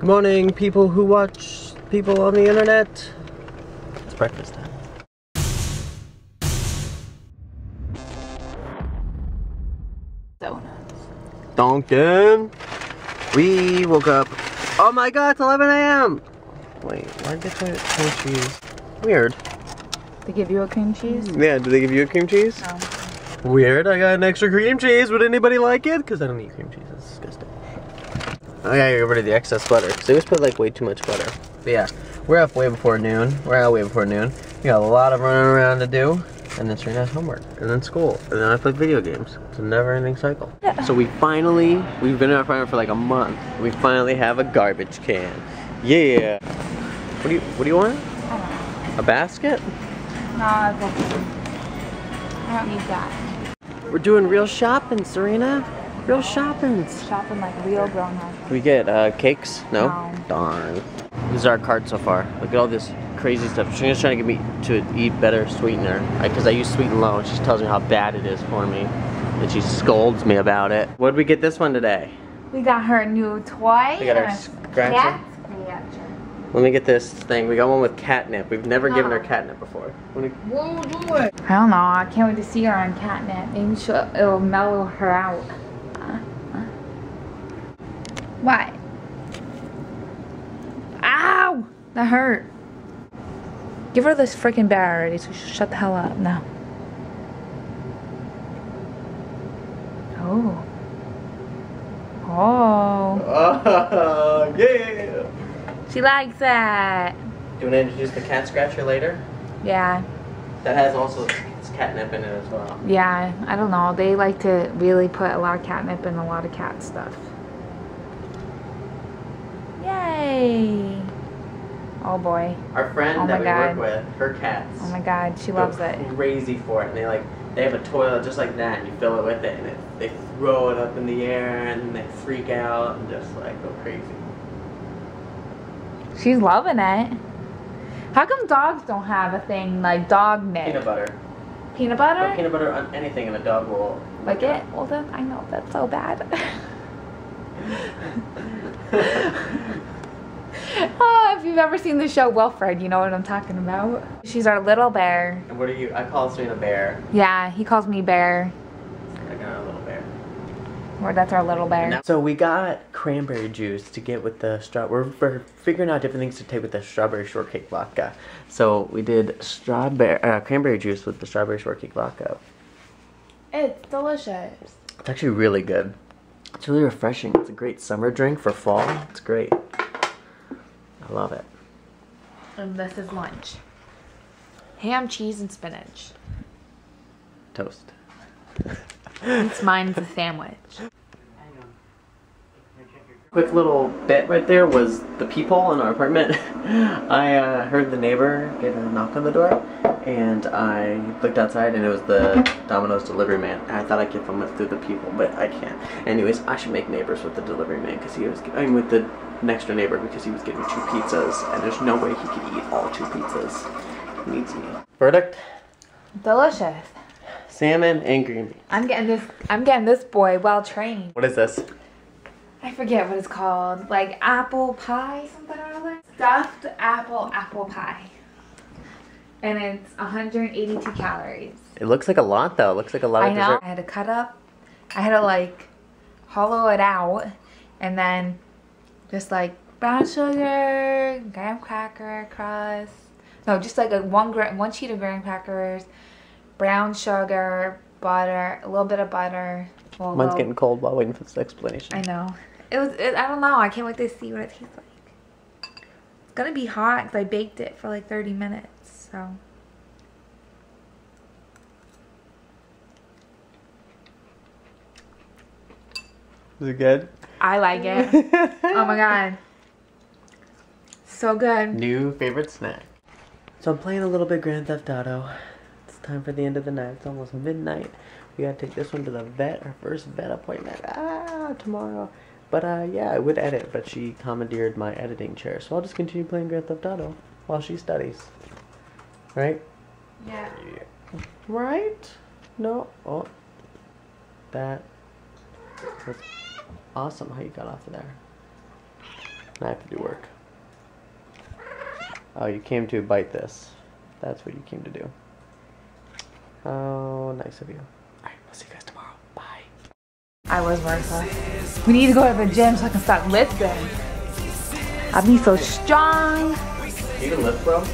Good morning, people who watch people on the internet. It's breakfast time. Donuts. Dunkin'. We woke up. Oh my god, it's 11 a.m. Wait, why did they put cream cheese? Weird. They give you a cream cheese? Mm, yeah, did they give you a cream cheese? No. Weird, I got an extra cream cheese. Would anybody like it? Because I don't eat cream cheese, it's disgusting. I gotta get rid of the excess butter. Because they always put like way too much butter. But yeah, we're up way before noon. We're out way before noon. We got a lot of running around to do. And then Serena has homework. And then school. And then I play video games. It's a never ending cycle. Yeah. So we finally, we've been in our apartment for like a month. We finally have a garbage can. Yeah. What do you, what do you want? I don't know. A basket? No, I don't need that. We're doing real shopping, Serena. Real shoppings. Shopping like real grown up. Can we get uh, cakes? No? No. Darn. This is our cart so far. Look at all this crazy stuff. Serena's trying to get me to eat better sweetener. Because I, use Sweet and Low and she tells me how bad it is for me. And she scolds me about it. What did we get this one today? We got her new toy. We got our and scratcher. cat scratcher. Let me get this thing. We got one with catnip. We've never given her catnip before. Wanna- Whoa, do it. I don't know. I can't wait to see her on catnip. Maybe she'll, it'll mellow her out. What? Ow! That hurt. Give her this freaking bear already so she'll shut the hell up now. Oh. Oh. Oh, yeah! She likes that. Do you want to introduce the cat scratcher later? Yeah. That has also catnip in it as well. Yeah. I don't know. They like to really put a lot of catnip in a lot of cat stuff. Oh boy. Our friend Oh that we God. work with, her cats. Oh my god. She loves it. Crazy for it, and they like they have a toilet just like that, and you fill it with it, and it, they throw it up in the air, and they freak out and just like go crazy. She's loving it. How come dogs don't have a thing like dog nip? Peanut butter. Peanut Put butter? peanut butter on anything, and a dog will Like it? Well then, I know that's so bad. if you've ever seen the show Wilfred, you know what I'm talking about. She's our little bear. And what are you? I call Serena Bear. Yeah, he calls me bear. I got our little bear. Or that's our little bear. So we got cranberry juice to get with the straw. We're, we're figuring out different things to take with the strawberry shortcake vodka. So we did strawberry uh, cranberry juice with the strawberry shortcake vodka. It's delicious. It's actually really good. It's really refreshing. It's a great summer drink for fall. It's great. I love it. And this is lunch. Ham, cheese, and spinach. Toast. It's mine's a sandwich. Quick little bit right there was the peephole in our apartment. I uh, heard the neighbor get a knock on the door, and I looked outside, and it was the Domino's delivery man. I thought I could film it through the peephole, but I can't. Anyways, I should make neighbors with the delivery man because he was. I mean, with the next door neighbor because he was getting two pizzas, and there's no way he could eat all two pizzas. He needs me. Verdict: Delicious. salmon and green beans. I'm getting this. I'm getting this boy well trained. What is this? I forget what it's called. Like apple pie, something or other. Stuffed apple apple pie. And it's 182 calories. It looks like a lot though. It looks like a lot I of know. dessert. I had to cut up. I had to like hollow it out and then just like brown sugar, graham cracker crust. No, just like a one gra- one sheet of graham crackers, brown sugar, butter, a little bit of butter. Well, Mine's little- getting cold while waiting for this explanation. I know. It was. It, I don't know. I can't wait to see what it tastes like. It's gonna be hot because I baked it for like 30 minutes. So. Is it good? I like it. oh my god. So good. New favorite snack. So I'm playing a little bit Grand Theft Auto. It's time for the end of the night. It's almost midnight. We gotta take this one to the vet. Our first vet appointment. Ah, tomorrow. But uh, yeah, I would edit, but she commandeered my editing chair, so I'll just continue playing Grand Theft Auto while she studies. Right? Yeah. Right? No. Oh. That was awesome how you got off of there. I have to do work. Oh, you came to bite this. That's what you came to do. Oh, nice of you. Alright, we'll see you guys tomorrow. Bye. I was worthless. We need to go to the gym so I can start lifting. I'll be so strong. You can lift, bro?